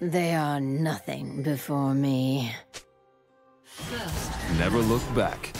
They are nothing before me. Never look back.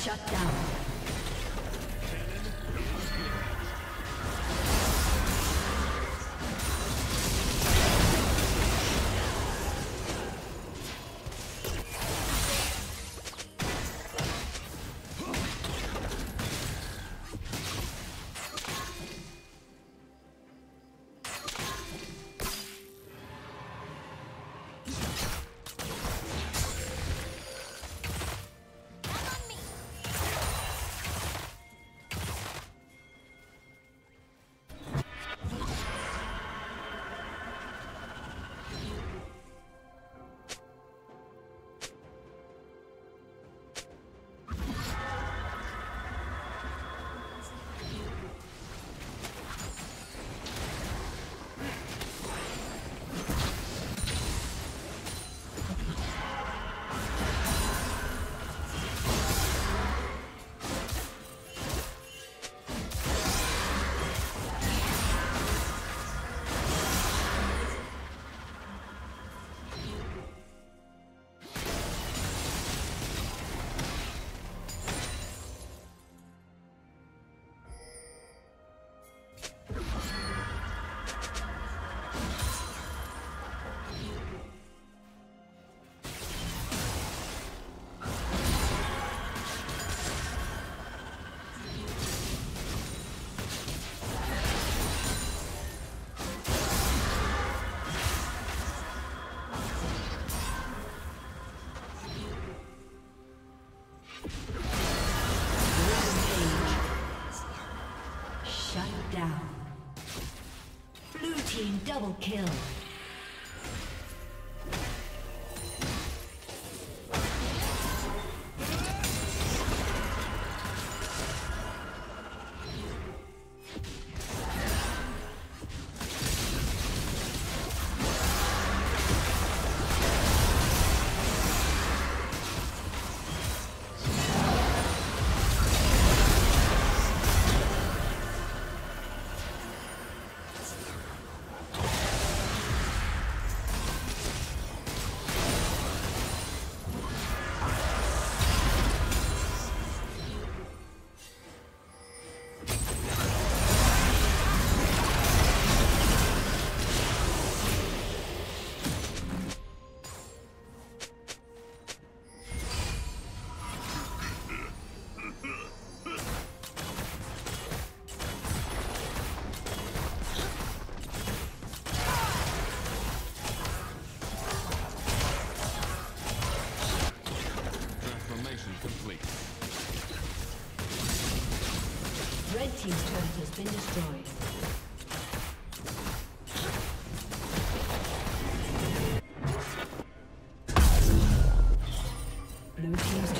Shut down. Kill. Blue team's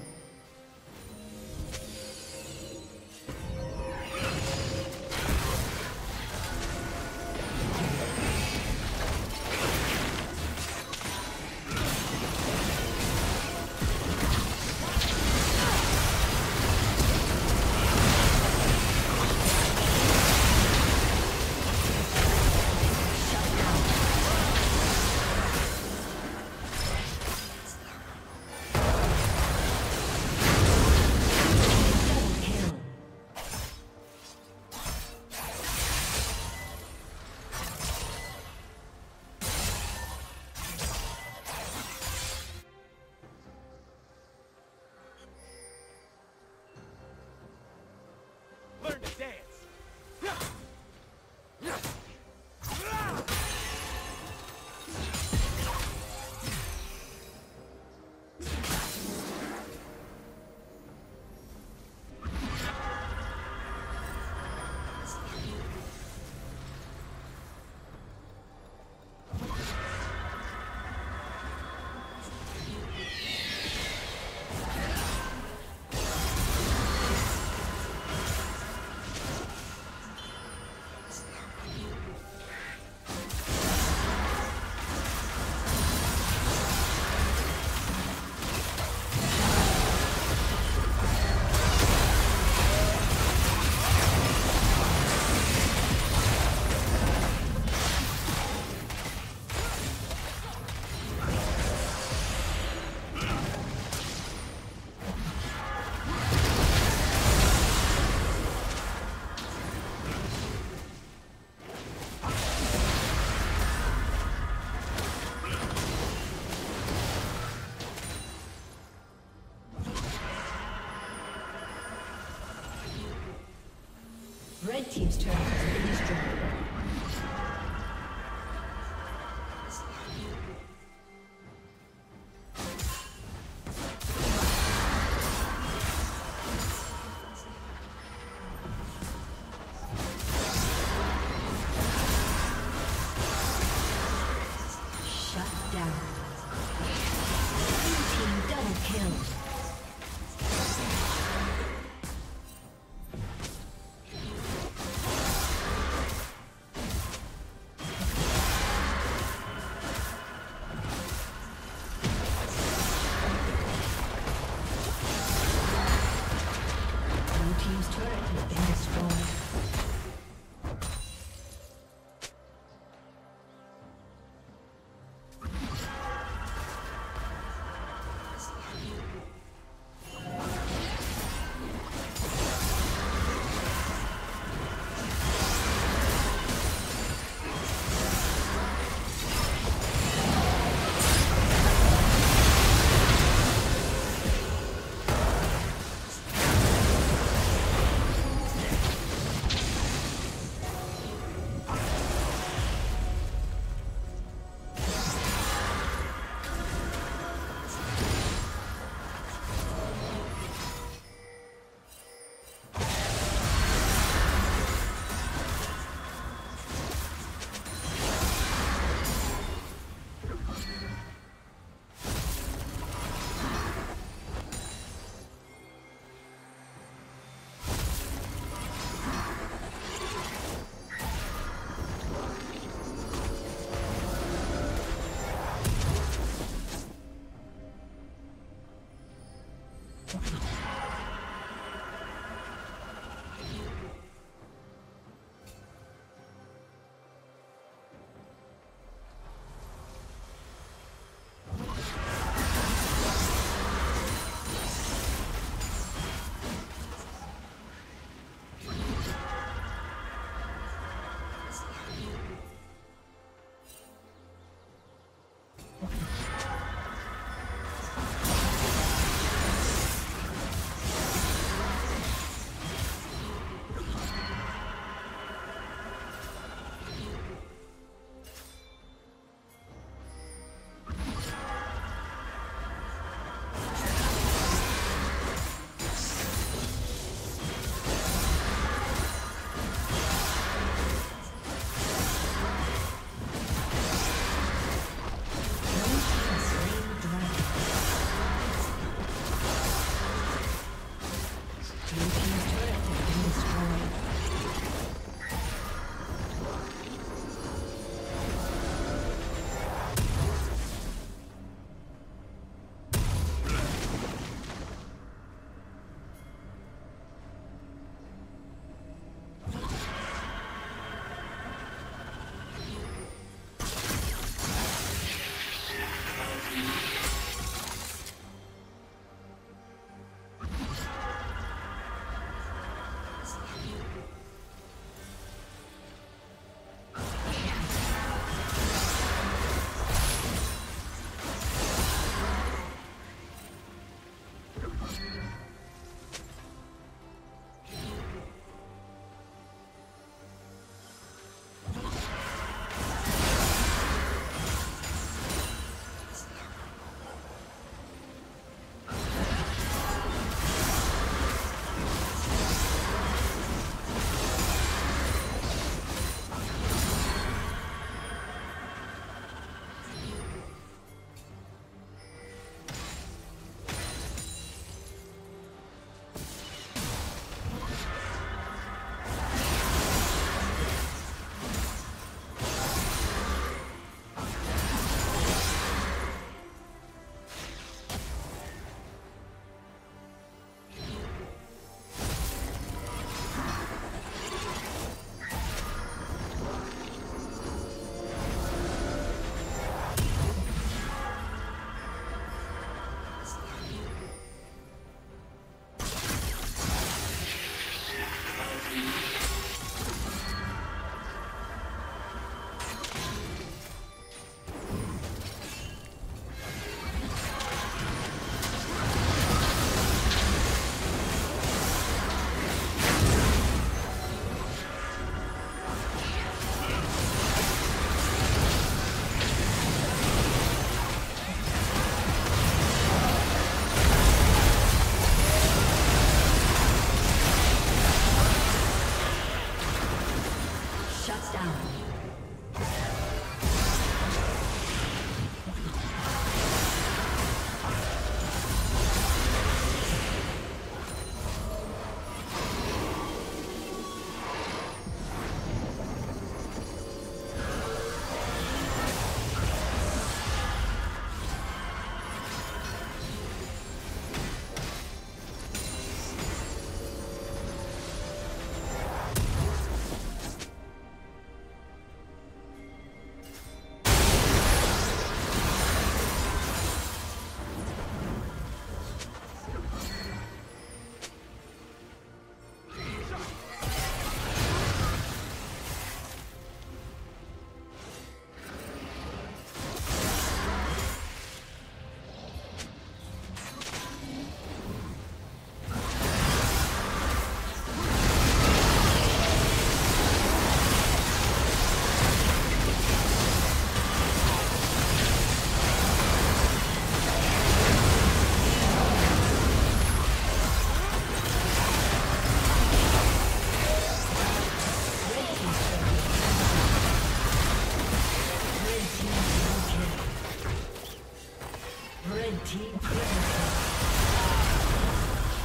Team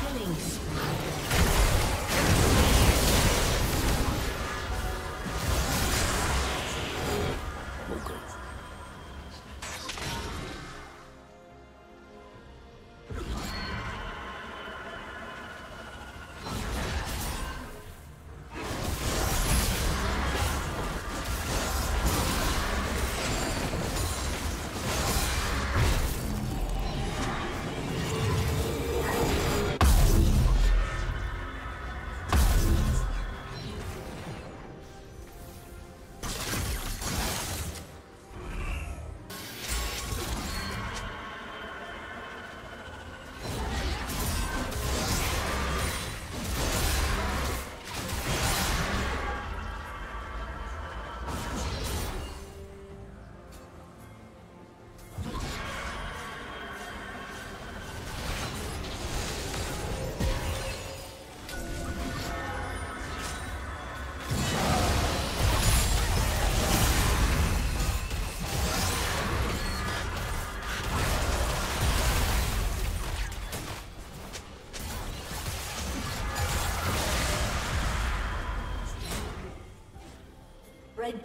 Killing spree.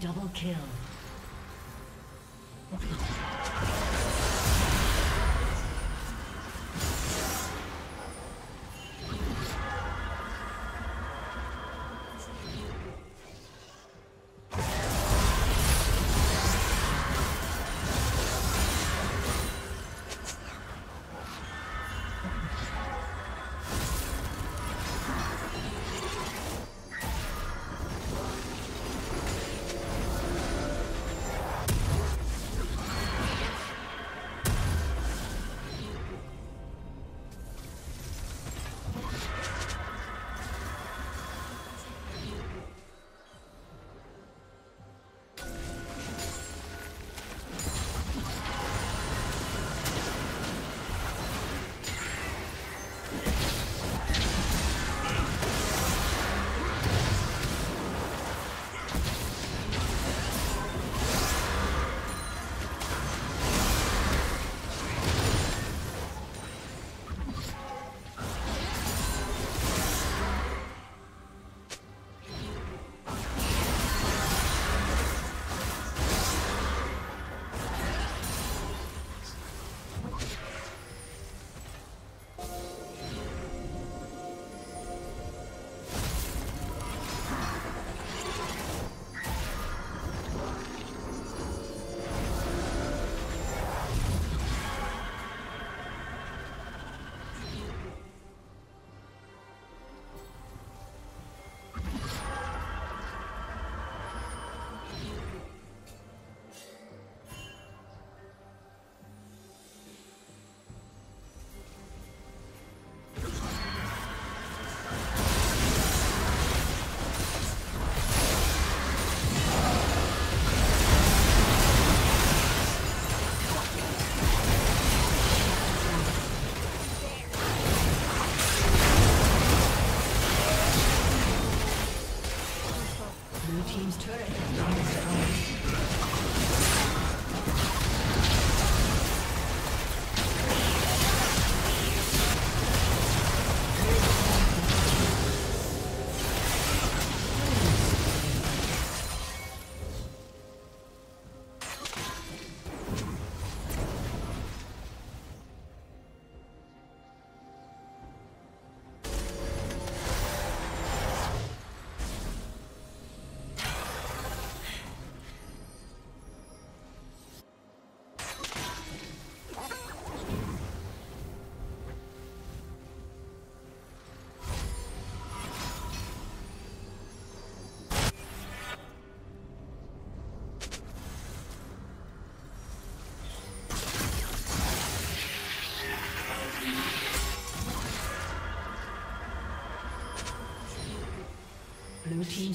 Double kill.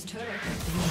Team's turret has